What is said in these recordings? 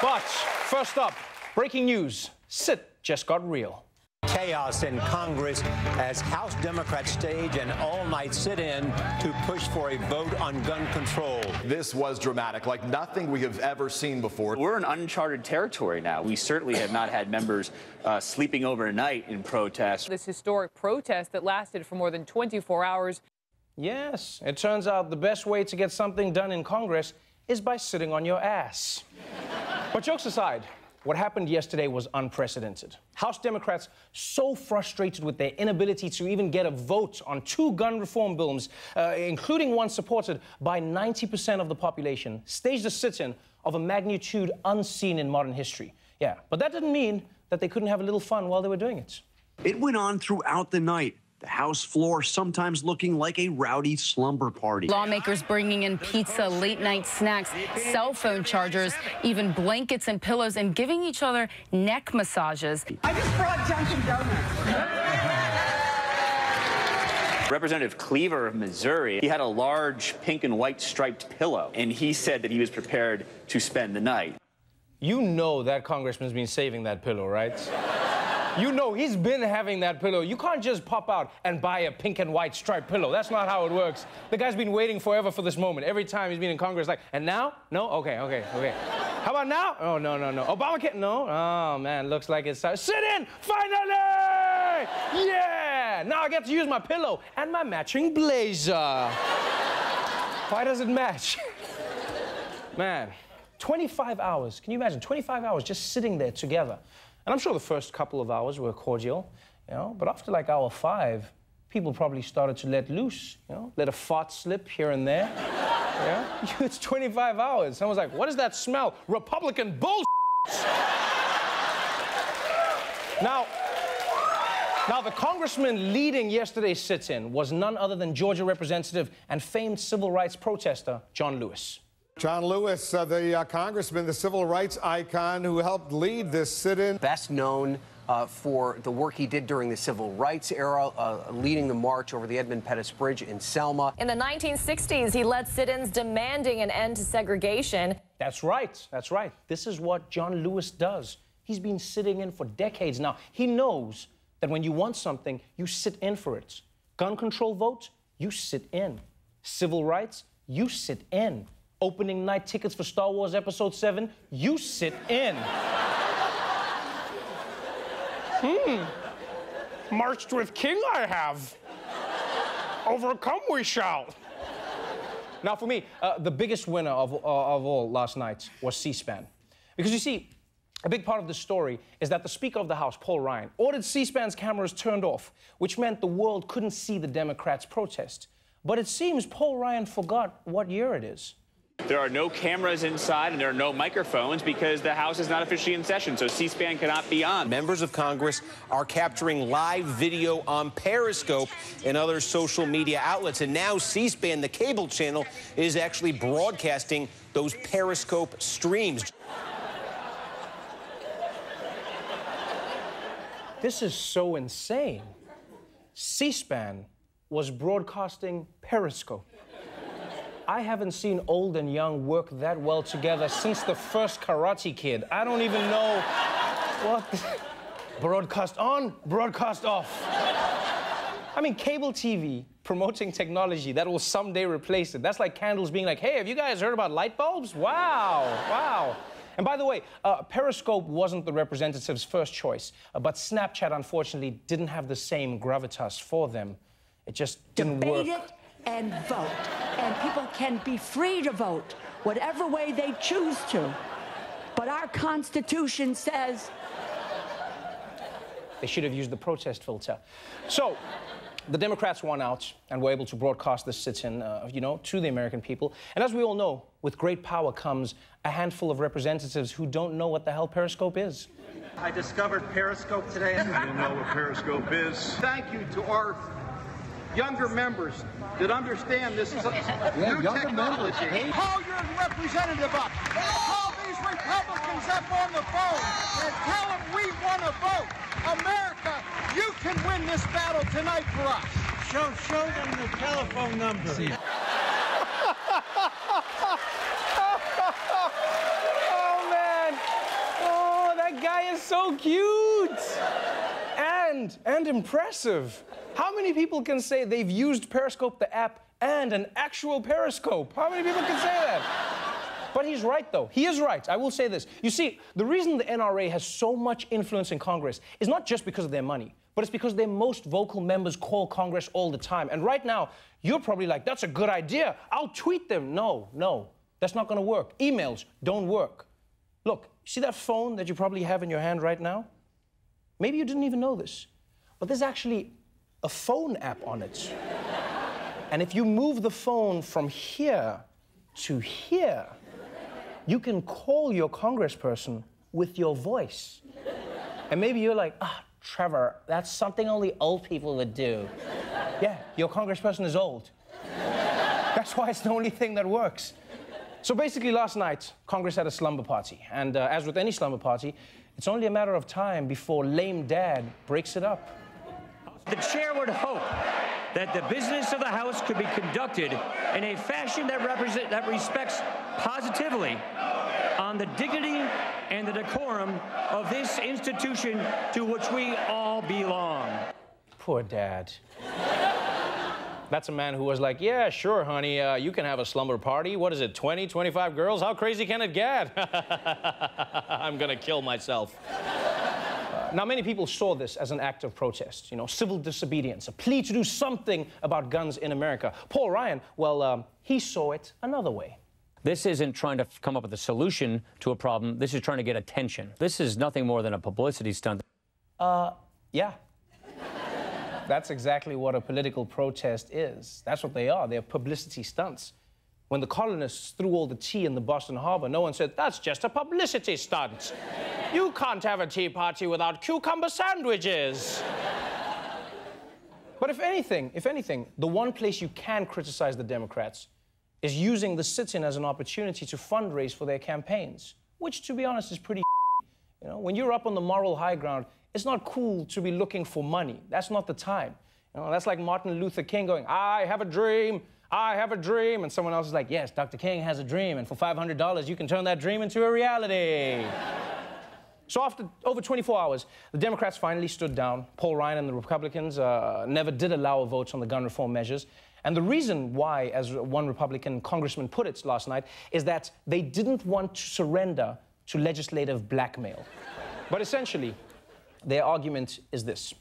But first up, breaking news. Sit just got real. Chaos in Congress as House Democrats stage an all-night sit-in to push for a vote on gun control. This was dramatic, like nothing we have ever seen before. We're in uncharted territory now. We certainly have not had members uh, sleeping overnight in protest. This historic protest that lasted for more than 24 hours. Yes, it turns out the best way to get something done in Congress is by sitting on your ass. But jokes aside, what happened yesterday was unprecedented. House Democrats so frustrated with their inability to even get a vote on two gun reform bills, uh, including one supported by 90% of the population, staged a sit-in of a magnitude unseen in modern history. Yeah, but that didn't mean that they couldn't have a little fun while they were doing it. It went on throughout the night. The House floor sometimes looking like a rowdy slumber party. Lawmakers bringing in pizza, late night snacks, cell phone chargers, even blankets and pillows, and giving each other neck massages. I just brought Dunkin' Donuts. Representative Cleaver of Missouri, he had a large pink and white striped pillow, and he said that he was prepared to spend the night. You know that congressman's been saving that pillow, right? You know he's been having that pillow. You can't just pop out and buy a pink and white striped pillow. That's not how it works. The guy's been waiting forever for this moment. Every time he's been in Congress, like, and now? No? Okay, okay, okay. How about now? Oh, no, no, no. Obamacare? No? Oh, man, looks like it's. Sit in! Finally! Yeah! Now I get to use my pillow and my matching blazer. Why does it match? Man, 25 hours. Can you imagine? 25 hours just sitting there together. And I'm sure the first couple of hours were cordial, you know, but after like hour five, people probably started to let loose, you know, let a fart slip here and there. yeah? It's 25 hours. Someone's like, what is that smell? Republican bullshit! now, now, the congressman leading yesterday's sit-in was none other than Georgia representative and famed civil rights protester John Lewis. John Lewis, uh, the uh, congressman, the civil rights icon who helped lead this sit-in. Best known uh, for the work he did during the civil rights era, uh, leading the march over the Edmund Pettus Bridge in Selma. In the 1960s, he led sit-ins demanding an end to segregation. That's right. That's right. This is what John Lewis does. He's been sitting in for decades now. He knows that when you want something, you sit in for it. Gun control votes, you sit in. Civil rights, you sit in opening night tickets for Star Wars Episode 7, you sit in. hmm. Marched with King I have. Overcome we shall. Now, for me, uh, the biggest winner of, uh, of all last night was C-SPAN. Because you see, a big part of the story is that the Speaker of the House, Paul Ryan, ordered C-SPAN's cameras turned off, which meant the world couldn't see the Democrats' protest. But it seems Paul Ryan forgot what year it is. There are no cameras inside and there are no microphones because the House is not officially in session, so C-SPAN cannot be on. Members of Congress are capturing live video on Periscope and other social media outlets. And now C-SPAN, the cable channel, is actually broadcasting those Periscope streams. This is so insane. C-SPAN was broadcasting Periscope. I haven't seen old and young work that well together since the first Karate Kid. I don't even know what. broadcast on, broadcast off. I mean, cable TV promoting technology that will someday replace it. That's like candles being like, hey, have you guys heard about light bulbs? Wow, wow. And by the way, uh, Periscope wasn't the representative's first choice, uh, but Snapchat, unfortunately, didn't have the same gravitas for them. It just didn't Debate work. it and vote. And people can be free to vote whatever way they choose to. But our Constitution says they should have used the protest filter. So, the Democrats won out and were able to broadcast this sit-in, uh, you know, to the American people. And as we all know, with great power comes a handful of representatives who don't know what the hell Periscope is. I discovered Periscope today. you know what Periscope is. Thank you to our younger members that understand this is yeah, new technology. Hey. Call your representative up. Call these Republicans up on the phone and tell them we want to vote. America, you can win this battle tonight for us. Show, show them the telephone number. oh, man. Oh, that guy is so cute and and impressive. How many people can say they've used Periscope the app and an actual Periscope? How many people can say that? But he's right, though. He is right. I will say this. You see, the reason the NRA has so much influence in Congress is not just because of their money, but it's because their most vocal members call Congress all the time. And right now, you're probably like, that's a good idea. I'll tweet them. No, no, that's not going to work. Emails don't work. Look, see that phone that you probably have in your hand right now? Maybe you didn't even know this, but there's actually a phone app on it. and if you move the phone from here to here, you can call your congressperson with your voice. And maybe you're like, ah, Trevor, that's something only old people would do. yeah, your congressperson is old. That's why it's the only thing that works. So basically, last night, Congress had a slumber party. And uh, as with any slumber party, it's only a matter of time before lame dad breaks it up. The chair would hope that the business of the House could be conducted in a fashion that, represent, that respects positively on the dignity and the decorum of this institution to which we all belong. Poor dad. That's a man who was like, yeah, sure, honey, uh, you can have a slumber party. What is it, 20, 25 girls? How crazy can it get? I'm gonna kill myself. Now, many people saw this as an act of protest, you know, civil disobedience, a plea to do something about guns in America. Paul Ryan, well, um, he saw it another way. This isn't trying to come up with a solution to a problem. This is trying to get attention. This is nothing more than a publicity stunt. Uh, yeah. That's exactly what a political protest is. That's what they are. They're publicity stunts. When the colonists threw all the tea in the Boston Harbor, no one said, that's just a publicity stunt. you can't have a tea party without cucumber sandwiches. but if anything, if anything, the one place you can criticize the Democrats is using the sit-in as an opportunity to fundraise for their campaigns, which, to be honest, is pretty You know, when you're up on the moral high ground, it's not cool to be looking for money. That's not the time. You know, that's like Martin Luther King going, I have a dream, I have a dream. And someone else is like, yes, Dr. King has a dream. And for $500, you can turn that dream into a reality. so after over 24 hours, the Democrats finally stood down. Paul Ryan and the Republicans uh, never did allow votes on the gun reform measures. And the reason why, as one Republican congressman put it last night, is that they didn't want to surrender to legislative blackmail. but essentially, their argument is this,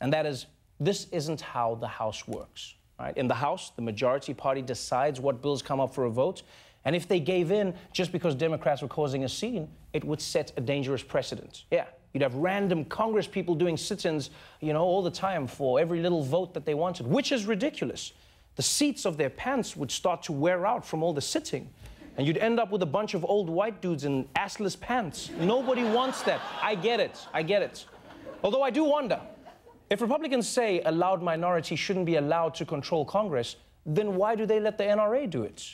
and that is this isn't how the House works. Right? In the House, the majority party decides what bills come up for a vote, and if they gave in just because Democrats were causing a scene, it would set a dangerous precedent. Yeah, you'd have random Congress people doing sit-ins, you know, all the time for every little vote that they wanted, which is ridiculous. The seats of their pants would start to wear out from all the sitting. And you'd end up with a bunch of old white dudes in assless pants. Nobody wants that. I get it. I get it. Although I do wonder if Republicans say a loud minority shouldn't be allowed to control Congress, then why do they let the NRA do it?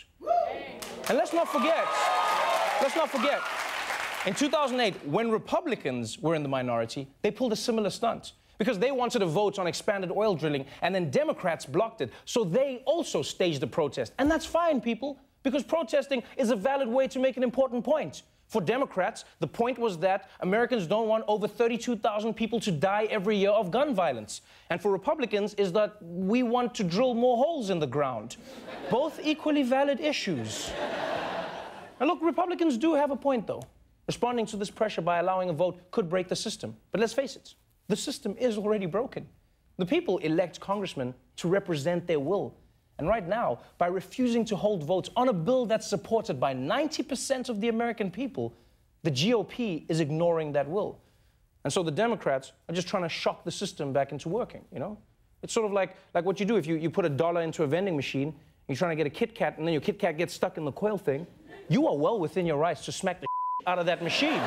And let's not forget, let's not forget, in 2008, when Republicans were in the minority, they pulled a similar stunt because they wanted a vote on expanded oil drilling, and then Democrats blocked it. So they also staged a protest. And that's fine, people, because protesting is a valid way to make an important point. For Democrats, the point was that Americans don't want over 32,000 people to die every year of gun violence. And for Republicans, is that we want to drill more holes in the ground. Both equally valid issues. And look, Republicans do have a point, though. Responding to this pressure by allowing a vote could break the system. But let's face it, the system is already broken. The people elect congressmen to represent their will. And right now, by refusing to hold votes on a bill that's supported by 90% of the American people, the GOP is ignoring that will. And so the Democrats are just trying to shock the system back into working, you know? It's sort of like, like what you do if you, you put a dollar into a vending machine, and you're trying to get a Kit Kat, and then your Kit Kat gets stuck in the coil thing. You are well within your rights to smack the out of that machine.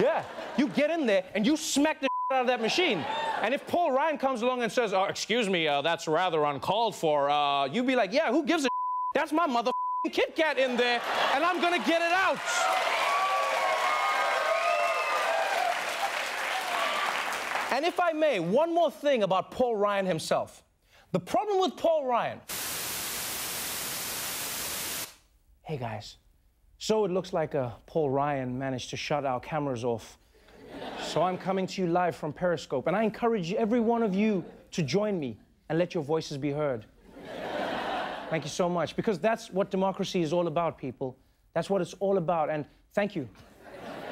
Yeah, you get in there and you smack the out of that machine. And if Paul Ryan comes along and says, oh, excuse me, uh, that's rather uncalled for, uh, you'd be like, yeah, who gives a That's my mother Kit Kat in there, and I'm gonna get it out. And if I may, one more thing about Paul Ryan himself. The problem with Paul Ryan. Hey guys, so it looks like uh, Paul Ryan managed to shut our cameras off So I'm coming to you live from Periscope, and I encourage every one of you to join me and let your voices be heard. Thank you so much, because that's what democracy is all about, people. That's what it's all about, and thank you.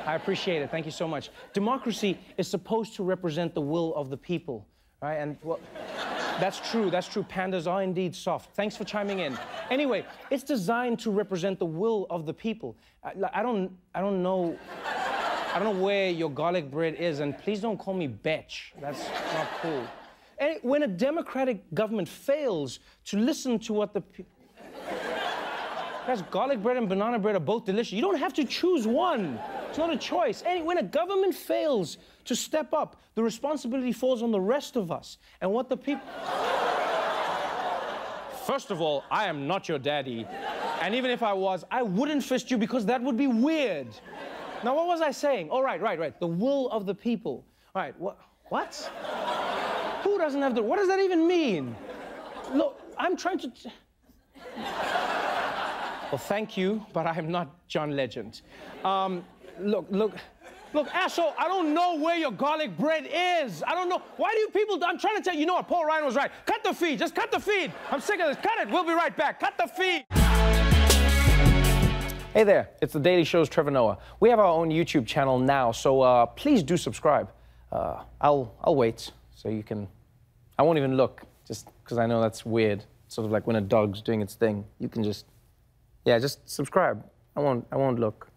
I appreciate it. Thank you so much. Democracy is supposed to represent the will of the people, right? And well, that's true. That's true. Pandas are indeed soft. Thanks for chiming in. Anyway, it's designed to represent the will of the people. I, I don't. I don't know. I don't know where your garlic bread is, and please don't call me bitch. That's not cool. And when a democratic government fails to listen to what the. Guys, garlic bread and banana bread are both delicious. You don't have to choose one. It's not a choice. And when a government fails to step up, the responsibility falls on the rest of us. And what the people. First of all, I am not your daddy. And even if I was, I wouldn't fist you because that would be weird. Now, what was I saying? Oh, right, right, right. The will of the people. All right, what? What? Who doesn't have the. What does that even mean? Look, I'm trying to. Well, thank you, but I am not John Legend. Um, look, look, look, asshole, I don't know where your garlic bread is. I don't know. Why do you people, I'm trying to tell you, you know what, Paul Ryan was right. Cut the feed, just cut the feed. I'm sick of this. Cut it, we'll be right back. Cut the feed. Hey there, it's the Daily Show's Trevor Noah. We have our own YouTube channel now, so uh, please do subscribe. Uh, I'll, I'll wait so you can. I won't even look, just because I know that's weird. Sort of like when a dog's doing its thing. You can just, yeah, just subscribe. I won't, I won't look.